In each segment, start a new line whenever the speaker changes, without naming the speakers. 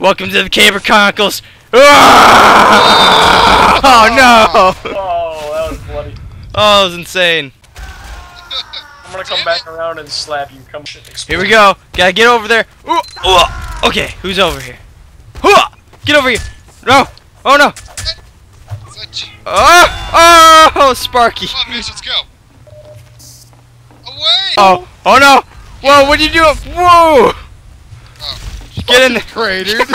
Welcome to the Caber Chronicles. Ah! Oh no!
Oh, that was bloody.
Oh, that was insane.
I'm gonna come back around and slap you. Come
Here we go. Gotta get over there. Ooh, ooh. Okay, who's over here? Ooh, get over here. No. Oh no.
Is that G?
Oh, oh, Sparky.
Come on, Mitch, let's go. Away!
Oh, oh no. Whoa, what are you doing? Whoa. Get in there.
Cratered.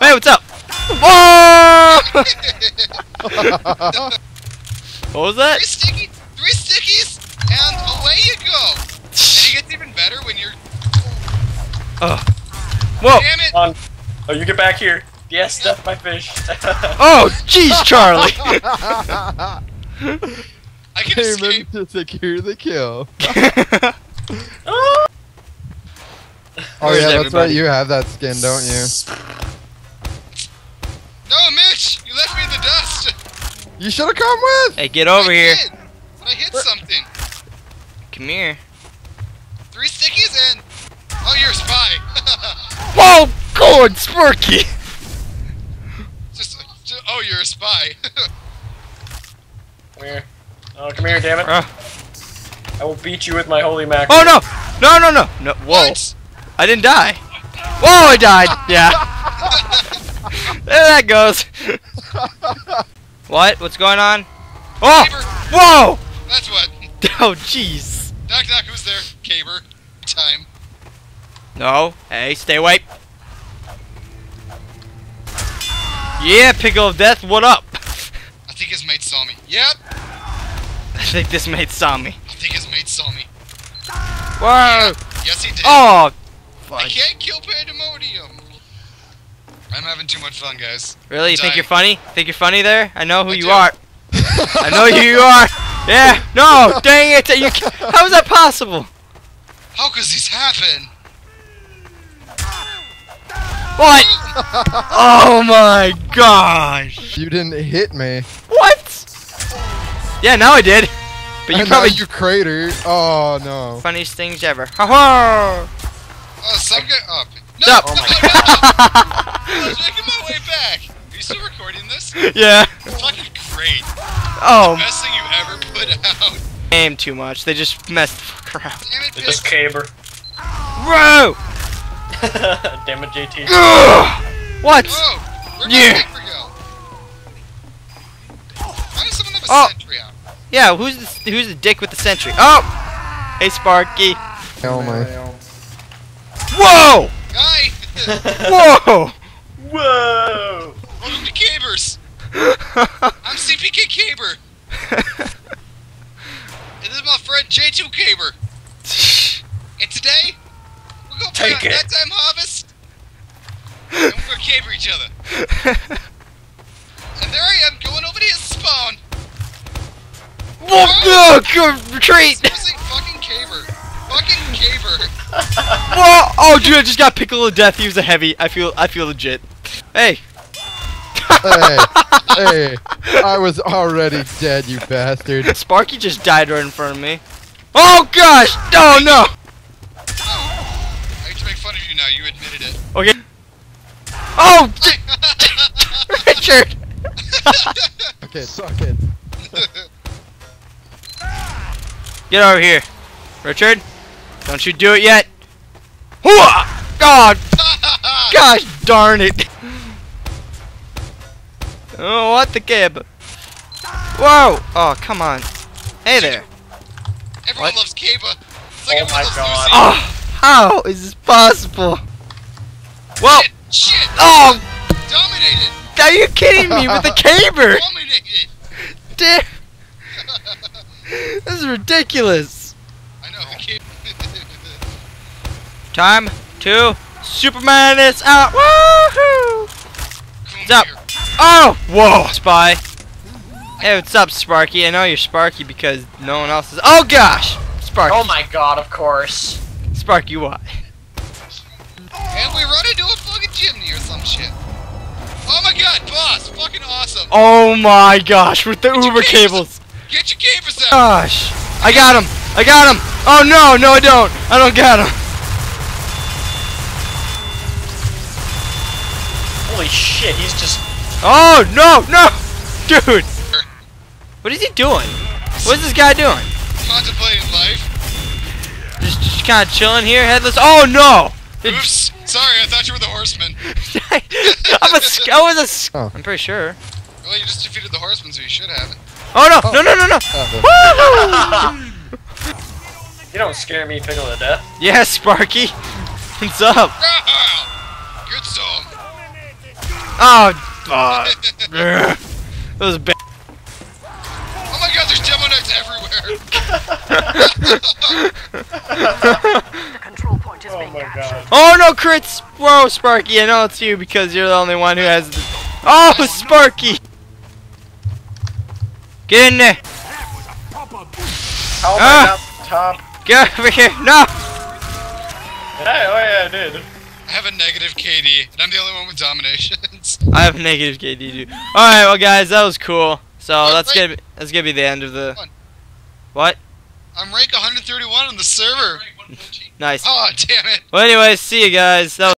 Hey, what's up? Whoa! what was that?
Three sticky, three stickies, and away you go. And it gets even better when you're.
Oh. Whoa.
Damn it!
on. Oh, you get back here. Yes, stuff my fish.
Oh, jeez, Charlie.
I can
Came
escape.
in to secure the kill.
Ah!
Oh,
Where's
yeah, that's right. You have that skin, don't you?
No, Mitch, you left me in the dust.
You should have come with.
hey, get over
I
here.
Did, but I hit something.
Come here.
Three stickies and. Oh, you're a spy.
Whoa, God, Sparky.
just, just, oh, you're a spy.
come here. Oh, come here, damn it.
Uh,
I will beat you with my holy mackerel.
oh no, no, no, no, no. Whoa,
What?
I didn't die. Whoa, I died. Yeah. there that goes. what? What's going on? Oh,
Caber.
whoa.
That's what.
Oh, jeez.
Knock knock. Who's there? Caber. Time.
No. Hey, stay away. Yeah, Pickle of Death, what up?
I think his mate saw me. Yep.
I think this mate saw me.
I think his mate saw me.
Whoa!
Yes, he did.
Oh!
I can't kill Pandemonium. I'm having too much fun, guys.
Really? You think you're funny? Think you're funny there? I know who
I
you
do.
are. I know who you are. Yeah. No. Dang it. You. How is that possible?
How could this happen?
What? Oh my gosh.
You didn't hit me.
What? Yeah. Now I did. But you
and
probably
you crater. Oh no.
funniest things ever. Ha ha.
Oh, some guy. Oh, no,
Stop.
no, no, no. I was making my way back. Are you still recording this?
yeah.
Fucking great.
Oh.
Best thing you ever put out.
Game too much. They just messed the fuck around.
Damn it,
It's just caber.
Bro.
damn it, JT.
Ugh. What?
Whoa!
Yeah.
my paper go? Why does someone have a
Oh.
out?
Yeah. Who's the Who's the dick with the sentry? Oh. Hey, Sparky.
Oh my.
Whoa. Whoa.
Whoa!
Welcome to Cabers! I'm CPK Caber! And this is my friend J2 Caber! And today, we're gonna play
Take
on
it.
that time harvest! And we're gonna caber each other. And there I am, going over to his spawn!
Whoa, no, retreat!
Seriously, fucking caber. Fucking caber.
Whoa! Oh, dude, I just got pickle to death. He was a heavy. I feel, I feel legit. Hey.
hey, hey! I was already dead, you bastard.
Sparky just died right in front of me. Oh gosh! Oh no!
I hate to make fun of you now, you admitted it.
Okay. Oh, Richard!
okay, suck it.
Get over here, Richard. Don't you do it yet? Hooah! God, gosh darn it! Oh, what the cab? Whoa! Oh, come on. Hey there.
Everyone
What?
loves Caber. It's like
Oh
everyone
my God.
Lucy.
Oh, ah, how is this possible? Whoa!
Shit, shit,
Oh,
dominated,
are you kidding me with the caber?
dominated.
Damn, this is ridiculous.
I know, the Caber.
Time to Superman is out. Woohoo!
Come
What's up? Oh, whoa, spy. Hey, what's up, Sparky? I know you're Sparky because no one else is. Oh gosh, Sparky.
Oh my god, of course.
Sparky, what?
And we run into a fucking chimney or some shit. Oh my god, boss! Fucking awesome!
Oh my gosh, with the
your
Uber
cables.
cables.
Get your cabers out!
Gosh, I got him. I got him. Oh no, no, I don't. I don't got him.
Holy shit, he's just.
Oh no, no, dude! What is he doing? What is this guy doing?
Contemplating life.
Just, just kind of chilling here, headless. Oh no!
Oops. Sorry, I thought you were the horseman.
I'm a. sc- I was a.
Oh.
I'm pretty sure.
Well, you just defeated the horseman, so you should have it.
Oh no! No! No! No! No!
Oh,
You don't scare me, Pickle to death.
yeah, Sparky. What's up?
Ah!
Oh, fuck. Ugh. that was bad.
Oh my god, there's demo knights everywhere.
Control point is
Oh
being
my
captured.
god.
Oh no, crits! Whoa, Sparky, I know it's you because you're the only one who has the. Oh, Sparky! Get in there!
How am
Ah!
I not top?
Get over here! No!
Did I? Oh yeah, I did.
I have a negative KD, and I'm the only one with dominations.
I have negative KD too. Alright, well guys, that was cool. So
Wait,
that's
wait.
gonna be, that's gonna be the end of the. What?
I'm rank 131 on the server.
Nice.
Oh, damn it.
Well, anyways, see you guys. That